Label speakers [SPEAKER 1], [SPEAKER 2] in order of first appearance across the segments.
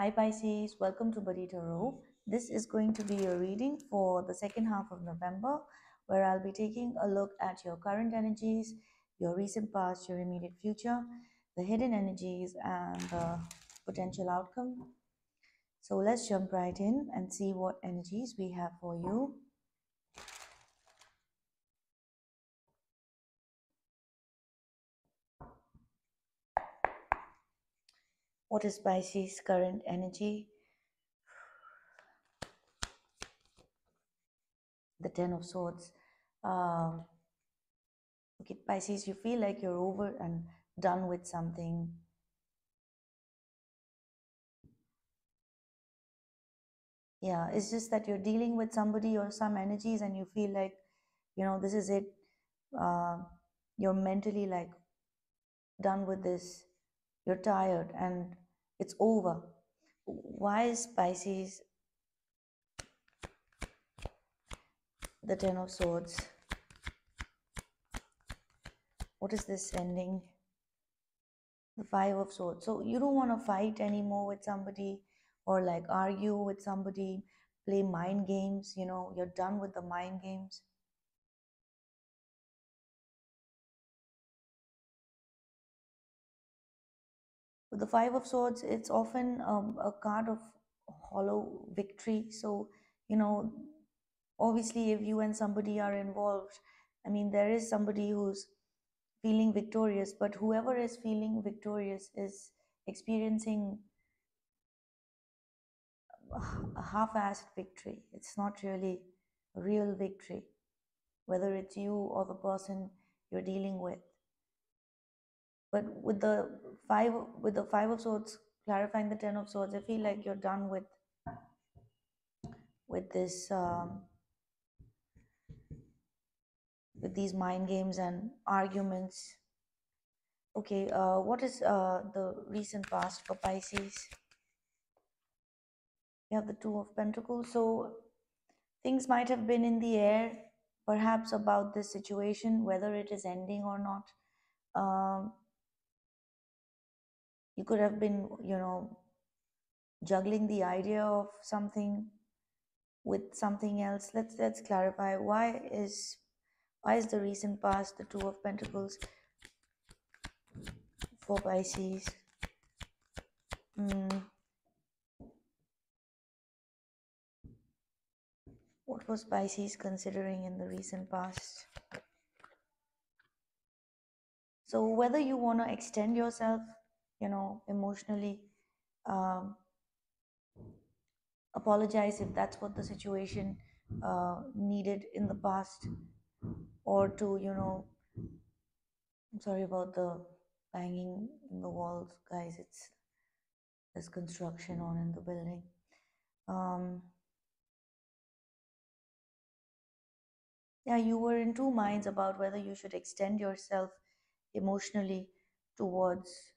[SPEAKER 1] Hi Pisces, welcome to Buddy Tarot. This is going to be a reading for the second half of November where I'll be taking a look at your current energies, your recent past, your immediate future, the hidden energies, and the potential outcome. So let's jump right in and see what energies we have for you. What is Pisces' current energy? The Ten of Swords. Um, okay, Pisces, you feel like you're over and done with something. Yeah, it's just that you're dealing with somebody or some energies and you feel like, you know, this is it. Uh, you're mentally like done with this. You're tired and it's over. Why is Pisces the Ten of Swords? What is this ending? The Five of Swords. So you don't want to fight anymore with somebody or like argue with somebody, play mind games, you know, you're done with the mind games. The Five of Swords, it's often um, a card of hollow victory. So, you know, obviously, if you and somebody are involved, I mean, there is somebody who's feeling victorious, but whoever is feeling victorious is experiencing a half assed victory. It's not really a real victory, whether it's you or the person you're dealing with. But with the five with the five of swords clarifying the ten of swords, I feel like you're done with with this um, with these mind games and arguments. Okay, uh, what is uh, the recent past for Pisces? You have the Two of Pentacles. So things might have been in the air, perhaps about this situation, whether it is ending or not. Um, you could have been you know juggling the idea of something with something else let's let's clarify why is why is the recent past the two of pentacles for pisces mm. what was pisces considering in the recent past so whether you want to extend yourself you know emotionally um, apologize if that's what the situation uh, needed in the past or to you know i'm sorry about the banging in the walls guys. It's there's construction on in the building. Um, yeah you were in two minds about whether you should extend yourself emotionally towards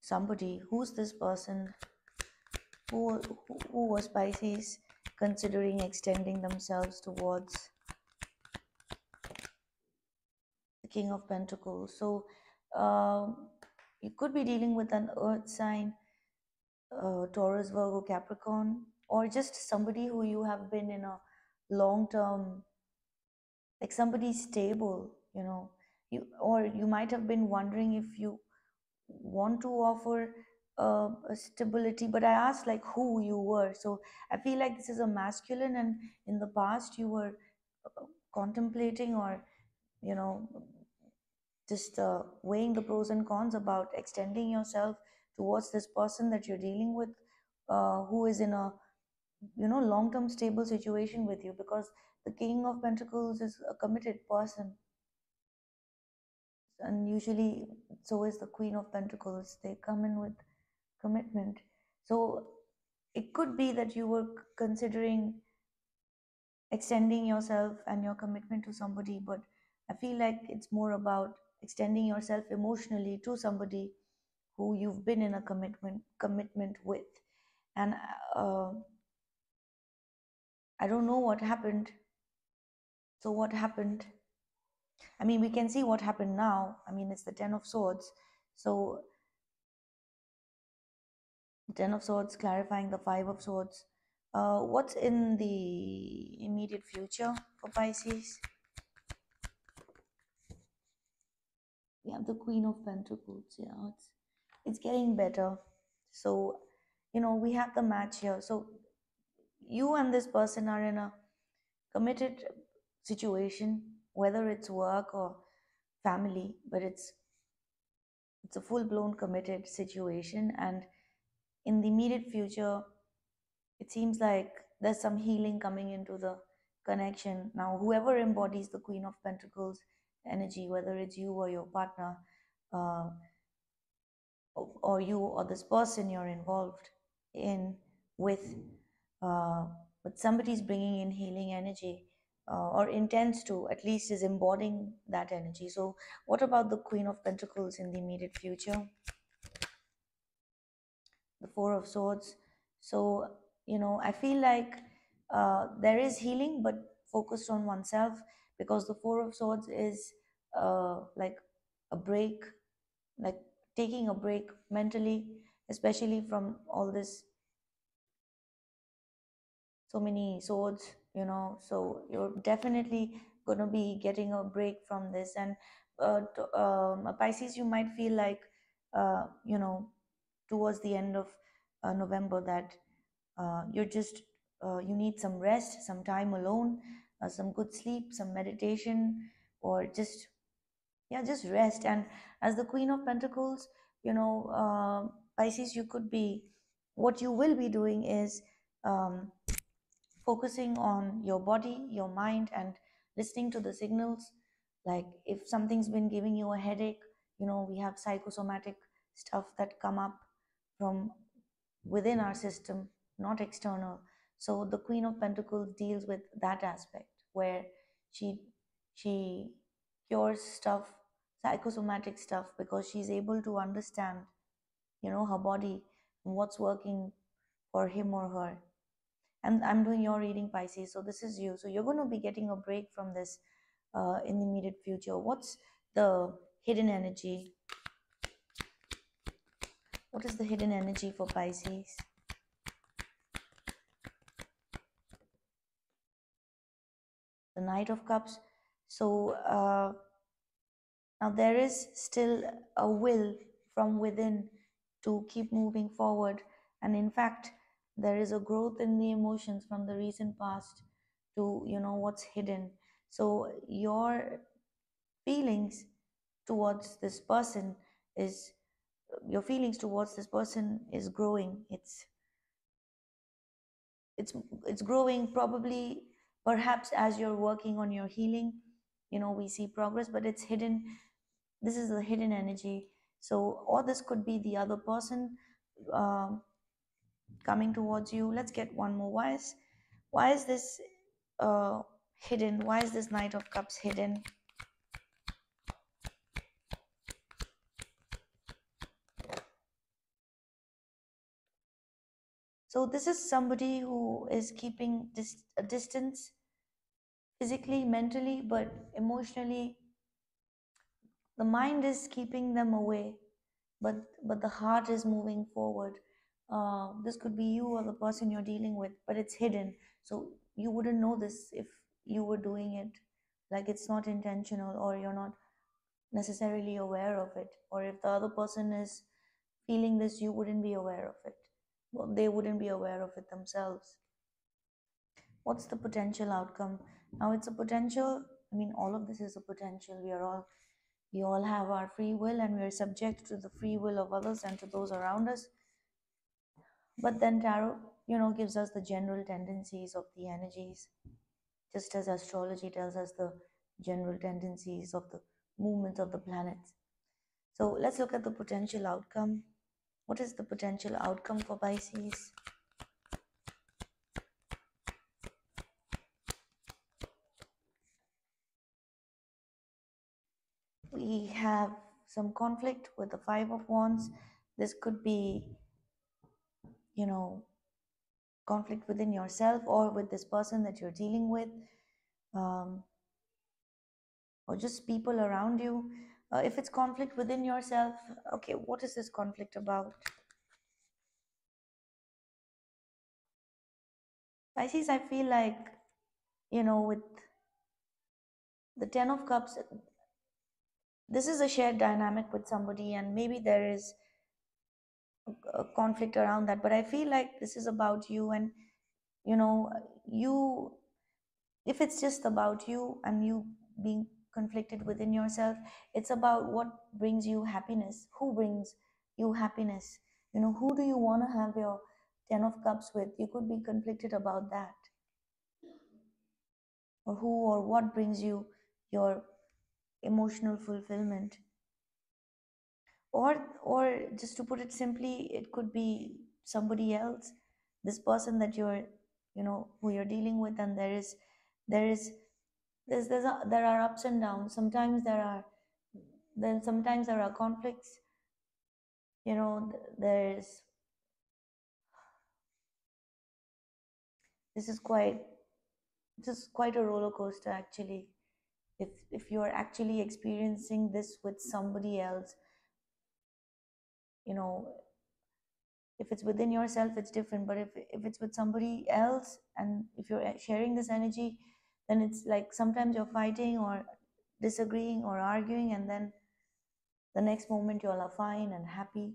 [SPEAKER 1] somebody who's this person? Who, who was pisces considering extending themselves towards the king of pentacles? So um, you could be dealing with an earth sign uh, taurus virgo capricorn or just somebody who you have been in a long term like somebody stable you know? You or you might have been wondering if you want to offer uh, a stability but i asked like who you were. So i feel like this is a masculine and in the past you were uh, contemplating or you know just uh, weighing the pros and cons about extending yourself towards this person that you're dealing with uh, who is in a you know long term stable situation with you because the king of pentacles is a committed person and usually so is the queen of pentacles they come in with commitment. So it could be that you were considering extending yourself and your commitment to somebody but i feel like it's more about extending yourself emotionally to somebody who you've been in a commitment commitment with. And uh, i don't know what happened. So what happened I mean, we can see what happened now. I mean, it's the Ten of Swords. So Ten of Swords clarifying the Five of Swords. Uh, what's in the immediate future for Pisces? We have the Queen of Pentacles. Yeah, it's it's getting better. So, you know, we have the match here. So, you and this person are in a committed situation, whether it's work or family, but it's it's a full blown committed situation. And in the immediate future it seems like there's some healing coming into the connection. Now whoever embodies the queen of pentacles energy whether it's you or your partner uh, or or you or this person you're involved in with uh, but somebody's bringing in healing energy uh, or intends to at least is embodying that energy. So what about the queen of pentacles in the immediate future? The four of swords. So you know i feel like uh, there is healing but focused on oneself because the four of swords is uh, like a break like taking a break mentally especially from all this so many swords you know so you're definitely going to be getting a break from this. And uh, t- um, pisces you might feel like uh, you know towards the end of uh, november that uh, you're just uh, you need some rest some time alone uh, some good sleep some meditation or just yeah just rest. And as the queen of pentacles you know uh, pisces you could be what you will be doing is um, focusing on your body your mind and listening to the signals. Like if something's been giving you a headache you know we have psychosomatic stuff that come up from within our system not external. So the queen of pentacles deals with that aspect where she she cures stuff psychosomatic stuff because she's able to understand you know her body and what's working for him or her and i'm doing your reading pisces so this is you. So you're going to be getting a break from this uh, in the immediate future. What's the hidden energy? What is the hidden energy for pisces? The knight of cups. So uh, now there is still a will from within to keep moving forward. And in fact there is a growth in the emotions from the recent past to you know what's hidden. So your feelings towards this person is your feelings towards this person is growing. It's it's it's growing probably perhaps as you're working on your healing you know we see progress but it's hidden. This is the hidden energy. So or this could be the other person um, coming towards you. Let's get one more. Why is why is this uh, hidden? Why is this knight of cups hidden? So this is somebody who is keeping dis- a distance physically mentally but emotionally. The mind is keeping them away but but the heart is moving forward uh, this could be you or the person you're dealing with but it's hidden. So you wouldn't know this if you were doing it like it's not intentional or you're not necessarily aware of it. Or if the other person is feeling this you wouldn't be aware of it. Well, they wouldn't be aware of it themselves. What's the potential outcome? Now it's a potential i mean all of this is a potential. We are all we all have our free will and we are subject to the free will of others and to those around us but then tarot you know gives us the general tendencies of the energies just as astrology tells us the general tendencies of the movements of the planets. So let's look at the potential outcome. What is the potential outcome for pisces? We have some conflict with the five of wands. This could be you know conflict within yourself or with this person that you're dealing with um, or just people around you. Uh, if it's conflict within yourself okay what is this conflict about? Pisces, I feel like, you know, with the Ten of Cups, this is a shared dynamic with somebody, and maybe there is conflict around that. But I feel like this is about you, and, you know, you, if it's just about you and you being conflicted within yourself, it's about what brings you happiness, who brings you happiness. You know, who do you want to have your Ten of Cups with? You could be conflicted about that or who or what brings you your emotional fulfillment or or just to put it simply it could be somebody else this person that you're you know who you're dealing with and there is there is there's, there's a, there are ups and downs. Sometimes there are then sometimes there are conflicts. You know there's this is quite this is quite a roller coaster actually. If if you're actually experiencing this with somebody else you know if it's within yourself it's different but if if it's with somebody else and if you're sharing this energy then it's like sometimes you're fighting or disagreeing or arguing and then the next moment you all are fine and happy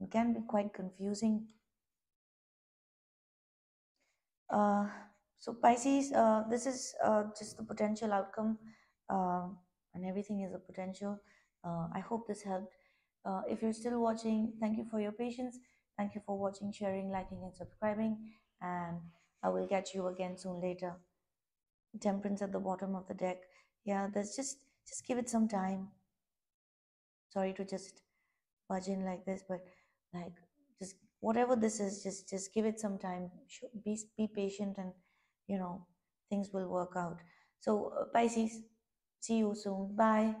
[SPEAKER 1] it can be quite confusing. Uh, so pisces uh, this is uh, just the potential outcome um, and everything is a potential. Uh, i hope this helped uh, if you're still watching thank you for your patience. Thank you for watching sharing liking and subscribing. And i will catch you again soon later. Temperance at the bottom of the deck. Yeah there's just just give it some time. Sorry to just budge in like this but like just whatever this is just just give it some time. Be be patient and you know things will work out. So uh, pisces see you soon. Bye